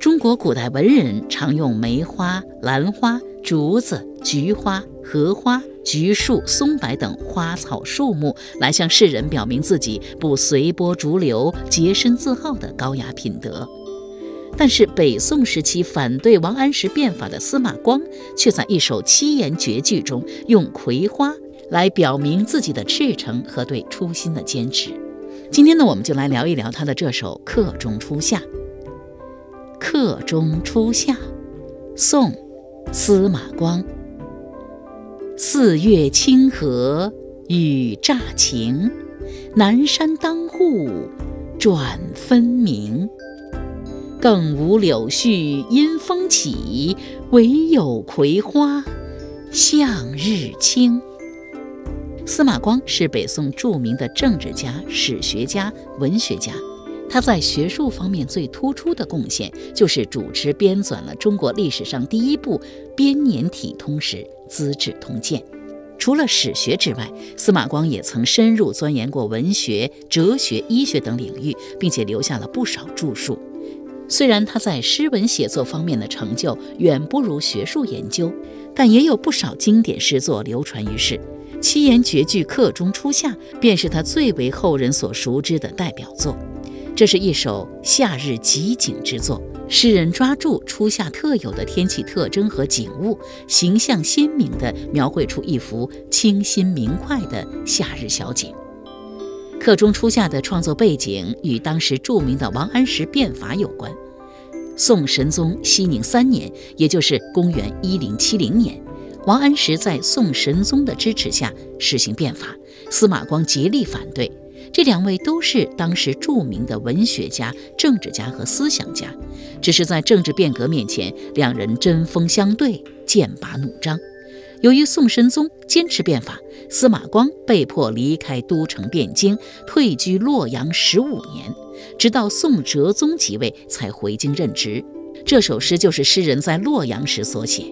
中国古代文人常用梅花、兰花、竹子、菊花、荷花、橘树、松柏等花草树木来向世人表明自己不随波逐流、洁身自好的高雅品德。但是，北宋时期反对王安石变法的司马光，却在一首七言绝句中用葵花来表明自己的赤诚和对初心的坚持。今天呢，我们就来聊一聊他的这首《客中初夏》。客中初夏，宋·司马光。四月清河雨乍晴，南山当户转分明。更无柳絮因风起，惟有葵花向日倾。司马光是北宋著名的政治家、史学家、文学家。他在学术方面最突出的贡献，就是主持编纂了中国历史上第一部编年体通史《资治通鉴》。除了史学之外，司马光也曾深入钻研过文学、哲学、医学等领域，并且留下了不少著述。虽然他在诗文写作方面的成就远不如学术研究，但也有不少经典诗作流传于世。七言绝句《客中初夏》便是他最为后人所熟知的代表作。这是一首夏日集景之作，诗人抓住初夏特有的天气特征和景物，形象鲜明地描绘出一幅清新明快的夏日小景。《客中初夏》的创作背景与当时著名的王安石变法有关。宋神宗熙宁三年，也就是公元一零七零年，王安石在宋神宗的支持下实行变法，司马光竭力反对。这两位都是当时著名的文学家、政治家和思想家，只是在政治变革面前，两人针锋相对，剑拔弩张。由于宋神宗坚持变法，司马光被迫离开都城汴京，退居洛阳十五年，直到宋哲宗即位才回京任职。这首诗就是诗人在洛阳时所写。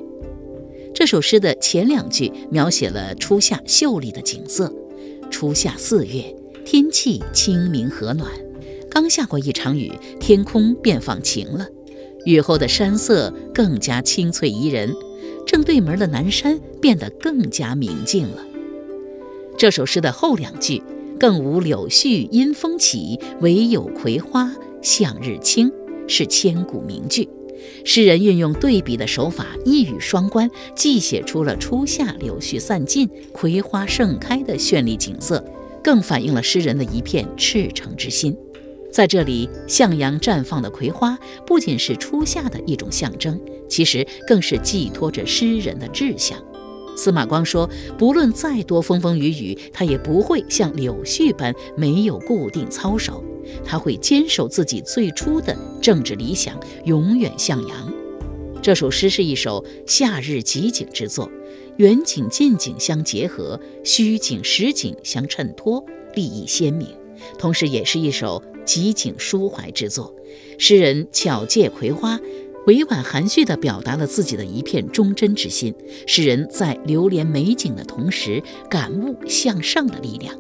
这首诗的前两句描写了初夏秀丽的景色，初夏四月。天气清明和暖，刚下过一场雨，天空便放晴了。雨后的山色更加清脆宜人，正对门的南山变得更加明净了。这首诗的后两句“更无柳絮因风起，惟有葵花向日倾”是千古名句。诗人运用对比的手法，一语双关，既写出了初夏柳絮散尽、葵花盛开的绚丽景色。更反映了诗人的一片赤诚之心。在这里，向阳绽放的葵花不仅是初夏的一种象征，其实更是寄托着诗人的志向。司马光说：“不论再多风风雨雨，他也不会像柳絮般没有固定操守，他会坚守自己最初的政治理想，永远向阳。”这首诗是一首夏日集景之作。远景近景相结合，虚景实景相衬托，立意鲜明。同时，也是一首极景抒怀之作。诗人巧借葵花，委婉含蓄地表达了自己的一片忠贞之心。诗人在流连美景的同时，感悟向上的力量。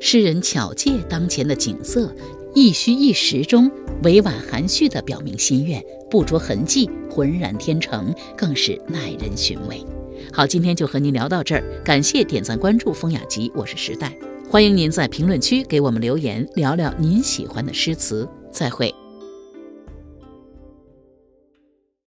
诗人巧借当前的景色，一虚一实中，委婉含蓄地表明心愿，不着痕迹，浑然天成，更是耐人寻味。好，今天就和您聊到这儿，感谢点赞关注风雅集，我是时代，欢迎您在评论区给我们留言，聊聊您喜欢的诗词，再会。